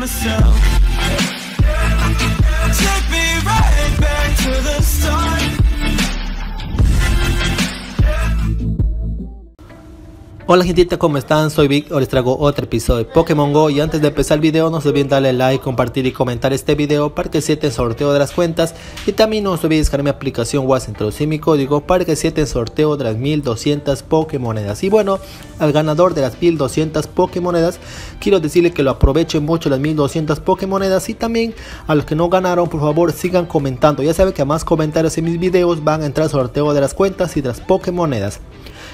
myself. Hola gentita, ¿cómo están? Soy Vic, hoy les traigo otro episodio de Pokémon GO. Y antes de empezar el video no se olviden darle like, compartir y comentar este video para que sienten sorteo de las cuentas. Y también no se olviden descargar mi aplicación WhatsApp, introducir mi código para que sienten sorteo de las 1200 Pokémonedas. Y bueno, al ganador de las 1200 Pokémonedas quiero decirle que lo aprovechen mucho las 1200 Pokémonedas. Y también a los que no ganaron por favor sigan comentando, ya saben que a más comentarios en mis videos van a entrar sorteo de las cuentas y de las Pokémonedas.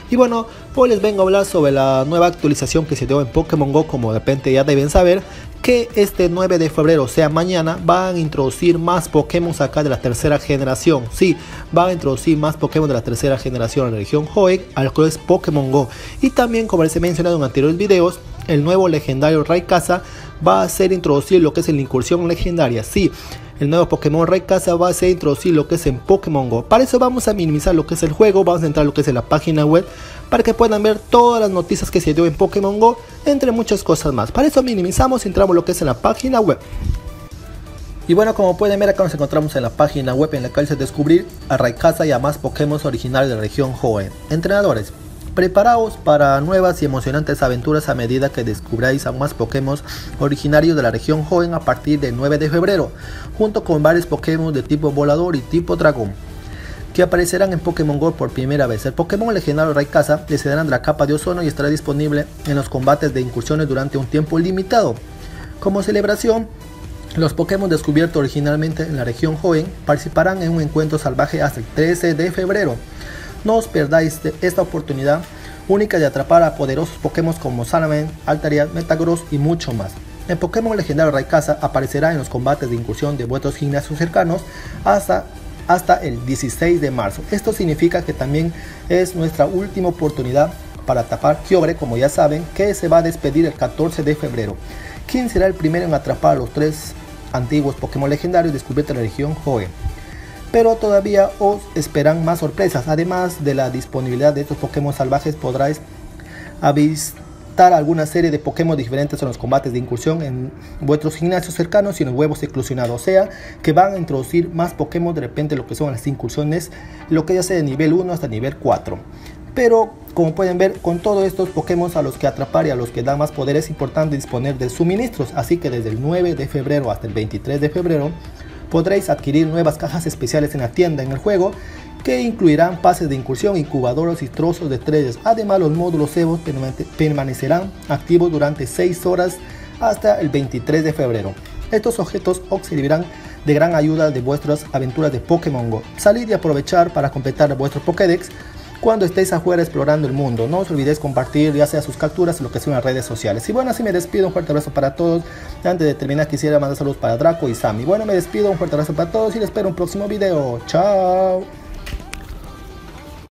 Y bueno, hoy les vengo a hablar sobre la nueva actualización que se dio en Pokémon Go, como de repente ya deben saber, que este 9 de febrero, o sea mañana, van a introducir más Pokémon acá de la tercera generación. Sí, van a introducir más Pokémon de la tercera generación en la región Hoenn, al cual es Pokémon Go. Y también, como les he mencionado en anteriores videos, el nuevo legendario Rayquaza va a ser introducir lo que es la incursión legendaria. Sí, el nuevo Pokémon Rayquaza va a ser introducir lo que es en Pokémon Go. Para eso vamos a minimizar lo que es el juego, vamos a entrar lo que es en la página web para que puedan ver todas las noticias que se dio en Pokémon Go, entre muchas cosas más. Para eso minimizamos y entramos lo que es en la página web. Y bueno, como pueden ver acá nos encontramos en la página web en la que se descubrir a Rayquaza y a más Pokémon originales de la región Hoenn. Entrenadores, Preparaos para nuevas y emocionantes aventuras a medida que descubráis a más Pokémon originarios de la región Hoenn a partir del 9 de febrero, junto con varios Pokémon de tipo volador y tipo dragón, que aparecerán en Pokémon GO por primera vez. El Pokémon legendario Rayquaza le cederán la capa de ozono y estará disponible en los combates de incursiones durante un tiempo limitado. Como celebración, los Pokémon descubiertos originalmente en la región Hoenn participarán en un encuentro salvaje hasta el 13 de febrero. No os perdáis esta oportunidad única de atrapar a poderosos Pokémon como Salamence, Altaria, Metagross y mucho más. El Pokémon legendario Rayquaza aparecerá en los combates de incursión de vuestros gimnasios cercanos hasta, hasta el 16 de marzo. Esto significa que también es nuestra última oportunidad para atrapar Kyogre, como ya saben, que se va a despedir el 14 de febrero. ¿Quién será el primero en atrapar a los tres antiguos Pokémon legendarios descubiertos en la región Hoenn? Pero todavía os esperan más sorpresas. Además de la disponibilidad de estos Pokémon salvajes, podráis avistar alguna serie de Pokémon diferentes en los combates de incursión en vuestros gimnasios cercanos y en los huevos exclusionados. O sea, que van a introducir más Pokémon de repente lo que son las incursiones, lo que ya sea de nivel 1 hasta nivel 4. Pero como pueden ver, con todos estos Pokémon a los que atrapar y a los que dan más poder es importante disponer de suministros. Así que desde el 9 de febrero hasta el 23 de febrero podréis adquirir nuevas cajas especiales en la tienda en el juego que incluirán pases de incursión, incubadores y trozos de estrellas. Además, los módulos Evo permanecerán activos durante 6 horas hasta el 23 de febrero. Estos objetos os servirán de gran ayuda de vuestras aventuras de Pokémon Go. Salid y aprovechar para completar vuestro Pokédex cuando estéis afuera explorando el mundo. No os olvidéis compartir ya sea sus capturas o lo que son las redes sociales. Y bueno, así me despido. Un fuerte abrazo para todos. Antes de terminar quisiera mandar saludos para Draco y Sammy. Bueno, me despido. Un fuerte abrazo para todos y les espero un próximo video. Chao.